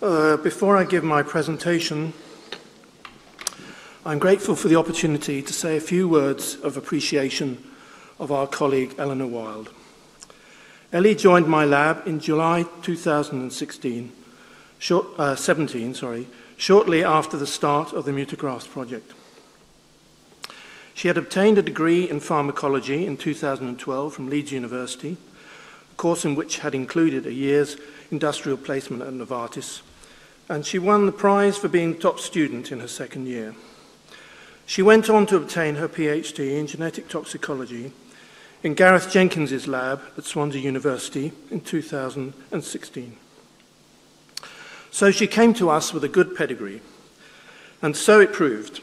before I give my presentation, I'm grateful for the opportunity to say a few words of appreciation of our colleague Eleanor Wilde. Ellie joined my lab in July 2016, short, uh, 17, sorry, shortly after the start of the Mutographs project. She had obtained a degree in pharmacology in 2012 from Leeds University, a course in which had included a year's industrial placement at Novartis, and she won the prize for being top student in her second year. She went on to obtain her PhD in genetic toxicology in Gareth Jenkins's lab at Swansea University in 2016. So she came to us with a good pedigree, and so it proved.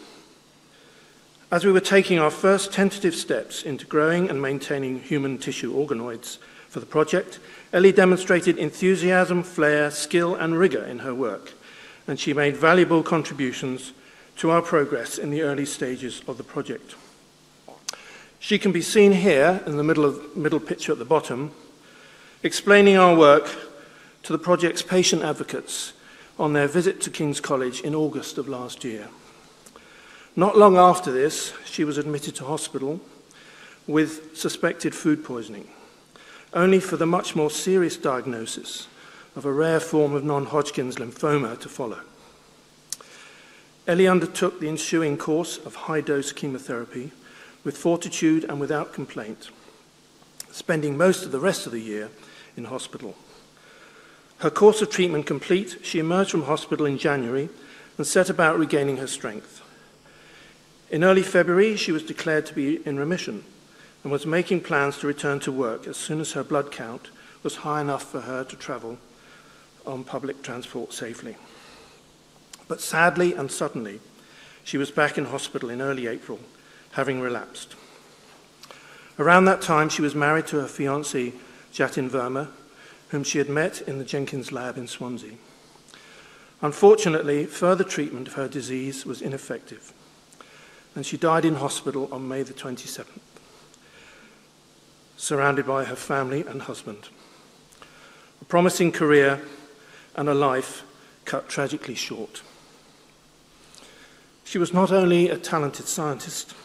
As we were taking our first tentative steps into growing and maintaining human tissue organoids for the project, Ellie demonstrated enthusiasm, flair, skill, and rigor in her work, and she made valuable contributions to our progress in the early stages of the project. She can be seen here in the middle, of, middle picture at the bottom, explaining our work to the project's patient advocates on their visit to King's College in August of last year. Not long after this, she was admitted to hospital with suspected food poisoning, only for the much more serious diagnosis of a rare form of non Hodgkin's lymphoma to follow. Ellie undertook the ensuing course of high dose chemotherapy with fortitude and without complaint, spending most of the rest of the year in hospital. Her course of treatment complete, she emerged from hospital in January and set about regaining her strength. In early February, she was declared to be in remission and was making plans to return to work as soon as her blood count was high enough for her to travel on public transport safely. But sadly and suddenly, she was back in hospital in early April having relapsed. Around that time, she was married to her fiancé, Jatin Verma, whom she had met in the Jenkins lab in Swansea. Unfortunately, further treatment of her disease was ineffective, and she died in hospital on May the 27th, surrounded by her family and husband. A promising career and a life cut tragically short. She was not only a talented scientist,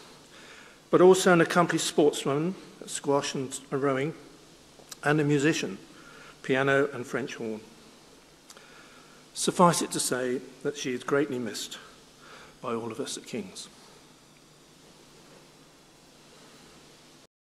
but also an accomplished sportswoman at squash and rowing, and a musician, piano and French horn. Suffice it to say that she is greatly missed by all of us at King's.